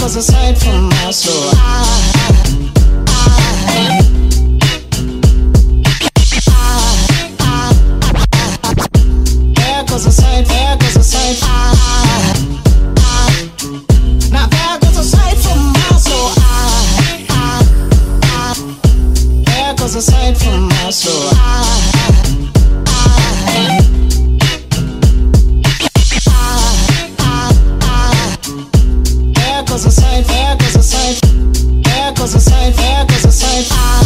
cause aside from my soul. I, aside from us. Ever so sai.